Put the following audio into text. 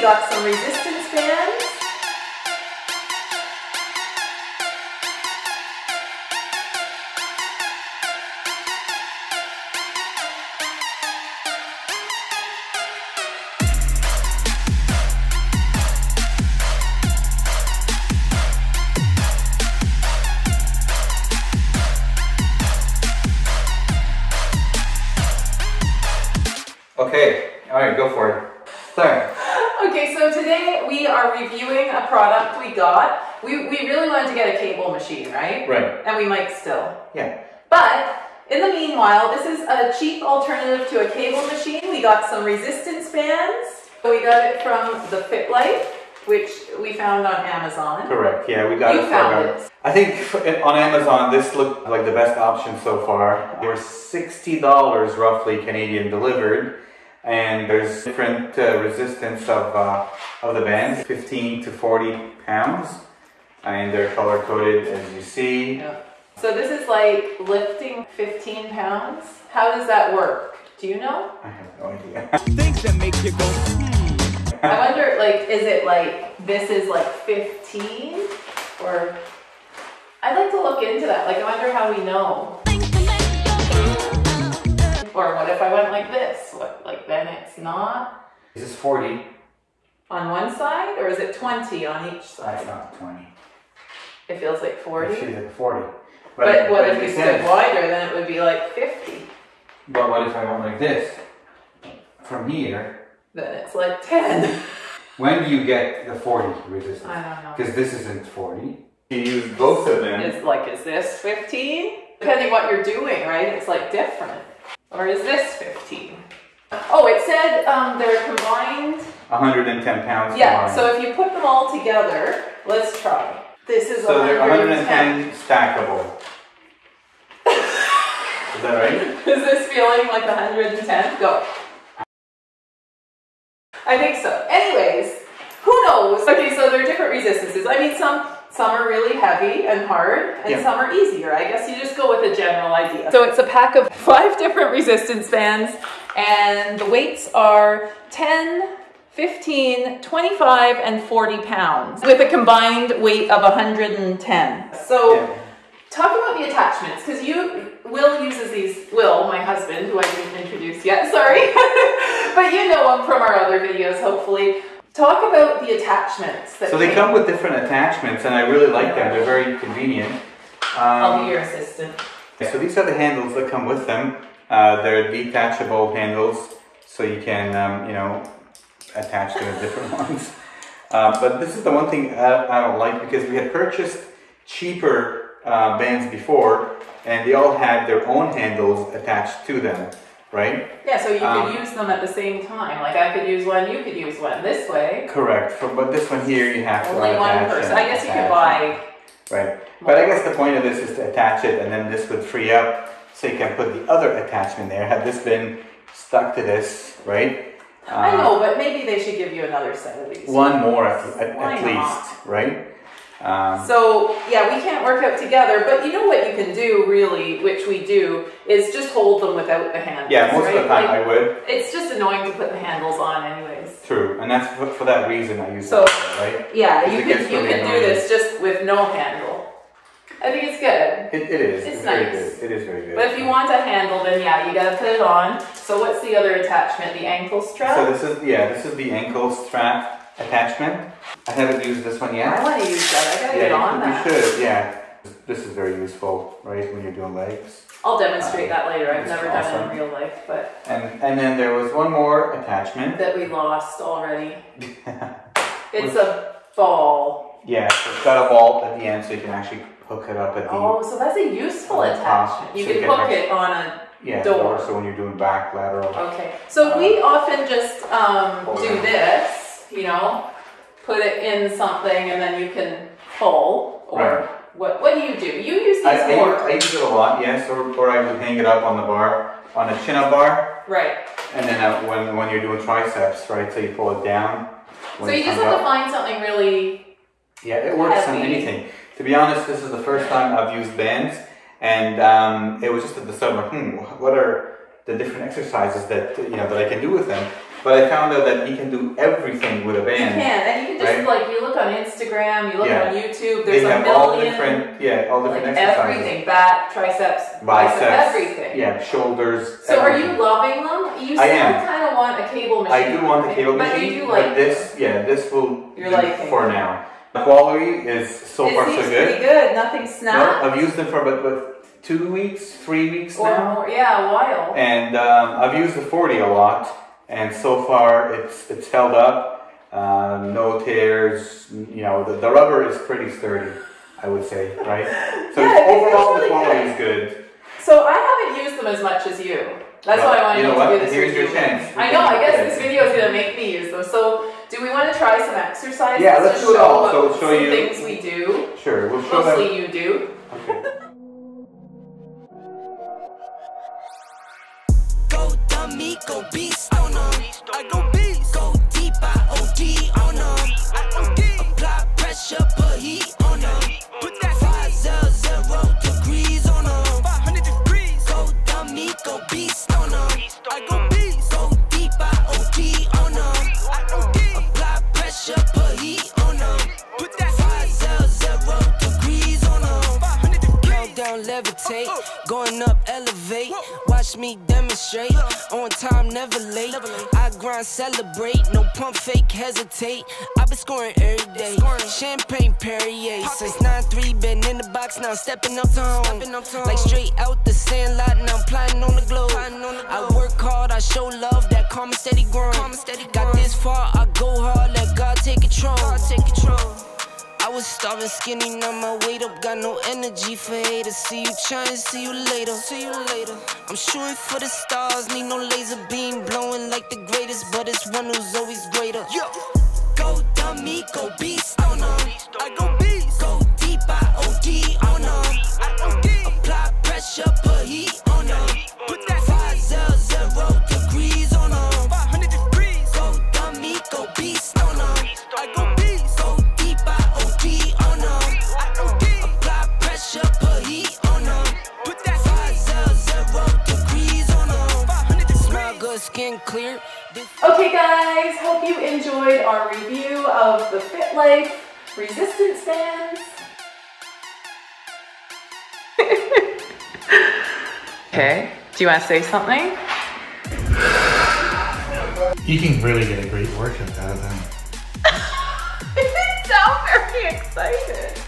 we got some resistance bands. Okay, all right, go for it. Start. Okay, so today we are reviewing a product we got. We, we really wanted to get a cable machine, right? Right. And we might still. Yeah. But in the meanwhile, this is a cheap alternative to a cable machine. We got some resistance bands. We got it from the FitLife, which we found on Amazon. Correct. Yeah, we got You it. for found it. I think eh, on Amazon, this looked like the best option so far. They were sixty dollars roughly Canadian delivered, and there's different uh, resistance of uh, of the bands, fifteen to forty pounds, and they're color coded as you see. Yeah. So this is like lifting 15 pounds. How does that work? Do you know? I have no idea. Things that make you go, hmm. I wonder, like, is it like this is like 15? Or I'd like to look into that. Like, I wonder how we know. Or what if I went like this? What, like, then it's not Is this forty? on one side, or is it 20 on each That's side? not twenty. It feels like 40. It feels like forty. But what if we stood wider? Then it would be like 50. But what if I went like this? From here, Then it's like 10. when do you get the 40 resistance? I don't know. Because this isn't 40. You use both of them. It's like, is this 15? Depending what you're doing, right? It's like different. Or is this 15? Oh, it said um, they're combined. 110 pounds Yeah, combined. so if you put them all together, let's try. This is So they're 110. 110 stackable. Is that right? Is this feeling like 110? Go. I think so. Anyways, who knows? Okay, so there are different resistances. I mean, some some are really heavy and hard, and Yeah. some are easier. I guess you just go with a general idea. So it's a pack of five different resistance bands, and the weights are 10, 15, 25, and 40 pounds, with a combined weight of 110. So. Yeah. Talk about the attachments, because you, Will uses these, Will, my husband, who I didn't introduce yet, sorry. but you know him from our other videos, hopefully. Talk about the attachments. That So they come with different attachments, and I really like them. They're very convenient. I'll Um, be your assistant. so these are the handles that come with them. Uh, they're detachable handles, so you can, um, you know, attach to the different ones. Uh, but this is the one thing I, I don't like because we had purchased cheaper uh, bands before, and they all had their own handles attached to them, right? Yeah, so you Um, could use them at the same time. Like I could use one, you could use one this way. Correct. For, but this one here, you have to Only one person. I guess you could buy. Right. But I guess the point of this is to attach it, and then this would free up, so you can put the other attachment there. Had this been stuck to this, right? I Uh, know, but maybe they should give you another set of these. One more at, at, at least, right? Um, So yeah, we can't work out together, but you know what you can do really, which we do, is just hold them without the handles. yeah, most of the time Like, I would. It's just annoying to put the handles on anyways. True, and that's for, for that reason I use So- it, right? Yeah, you can, you could do this just with no handle. I think it's good. It, it is. It's very nice. good. It is very good. But if you want a handle, then yeah, you gotta put it on. So what's the other attachment? The ankle strap? So this is yeah, this is the ankle strap attachment. I haven't used this one yet. I wanna use that. I gotta yeah, get on you that. You should. Yeah, this is very useful, right? When you're doing legs. I'll demonstrate that later. I've never done it in real life, but And and then there was one more attachment. that we lost already. It's a ball. yeah, so it's got a vault at the end, so you can actually hook it up at the Oh, so that's a useful On the top, attachment. You so you can can hook it on a yeah door. door. So when you're doing back lateral, Okay, so we often just um, Pull do this, you know, put it in something and then you can pull. Or Right. what? What do you do? You use these I, I, more, I use it a lot. Yes, or, or I would hang it up on the bar on a chin-up bar, right? and then uh, when when you're doing triceps, right? So you pull it down. So you just comes have up. to find something really. Yeah, it works on heavy. anything. To be honest, this is the first time I've used bands, and um, it was just at the start, like, hmm, what are the different exercises that you know that I can do with them? but I found out that you can do everything with a band. You can, and you can just Right. like you look on Instagram, you look Yeah. on YouTube. They There's a have all million, different, yeah, all like different exercises. everything, back, triceps, Biceps, everything. yeah, shoulders. So are you loving them? You I still am. kind of want a cable machine. I do want the cable but machine, you do but like this, yeah, this will You're do liking for now. The quality is so it far so good. pretty good. Nothing No, I've used them for about, about two weeks, three weeks or now, more. Yeah, a while. and um, I've used the 40 a lot, and so far it's it's held up. Um, no tears. You know, the, the rubber is pretty sturdy. I would say, right? So Yeah, overall, really the quality good. is good. So I haven't used them as much as you. That's Well, why I wanted you know to what? do this Here's your chance. I know. I guess this video is gonna make me use them. So do we want to try some exercises? Yeah, let's to do it show all. So we'll show some you- things we do. Sure, we'll show them. Mostly you do. Okay. Go dummy, go beast Countdown, levitate. Going up, elevate. Watch me demonstrate. On time, never late. I grind, celebrate. No pump, fake, hesitate. i been scoring every day. Champagne Perrier. Since 9-3, been in the box, now stepping up to home. Like straight out the sandlot, now I'm plotting on the globe. I work hard, I show love, that calm and steady grind. Got this far, I go hard, let God take control. Was starving skinny, now my weight up, got no energy for haters. See you trying, see you later. See you later. I'm shooting for the stars, need no laser beam blowing like the greatest, but it's one who's always greater. Yo. Go dummy, go beast on 'em. I go beast. Go deep, I OD skin clear. Okay, guys. Hope you enjoyed our review of the Fit Life resistance bands. okay. Do you want to say something? You can really get a great workout out of them. you sound very excited.